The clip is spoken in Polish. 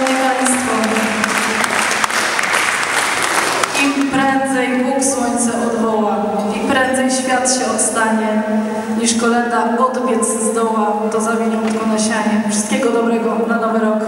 dominikaństwo. Im prędzej Bóg słońce odwoła, im prędzej świat się odstanie, niż kolenda odbiec zdoła, to zawiniątko na sianie. Wszystkiego dobrego na nowy rok.